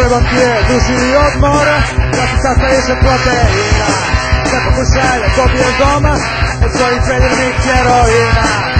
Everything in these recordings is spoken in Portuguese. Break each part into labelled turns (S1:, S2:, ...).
S1: Preventier, Lucy Odmore, oh, la città paese proteina, sempre Bruxelles, Bobby e Goma, e poi Federico eroina.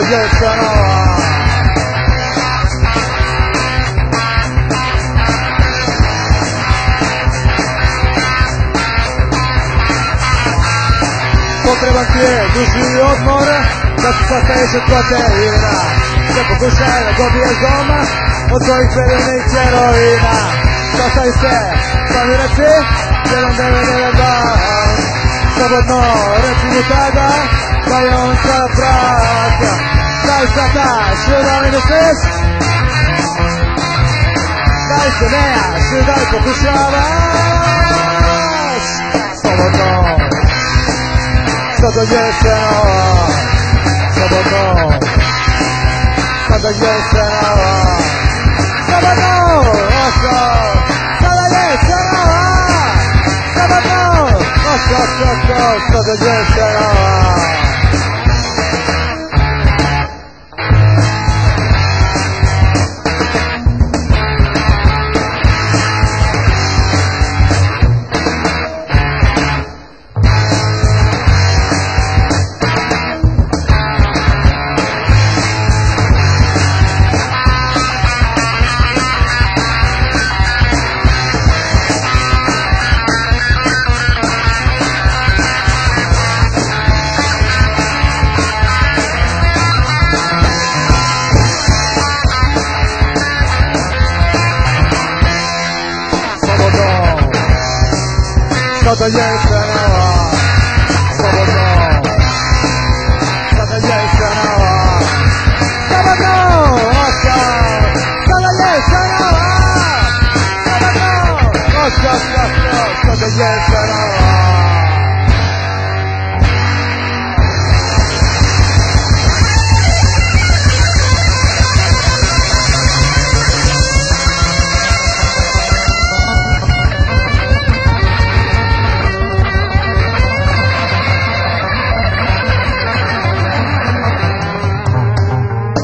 S1: je cenova Potreban ti je duži odmor Da se sastaješ od proteina Da pokušaj da dobiješ doma Od svojih predirnih heroina Sastavi se, sami reci 1992 Slobodno reci mi tada Da je on sa prag Daj sada, što da li misliš? Daj se nejaš, daj pokušavaš Slobodno Sada je cenova Slobodno Sada je Kata jesienała, swobodno. Kata jesienała, swobodno. Oskar, kata jesienała, swobodno. Oskar, oskar, kata jesienała.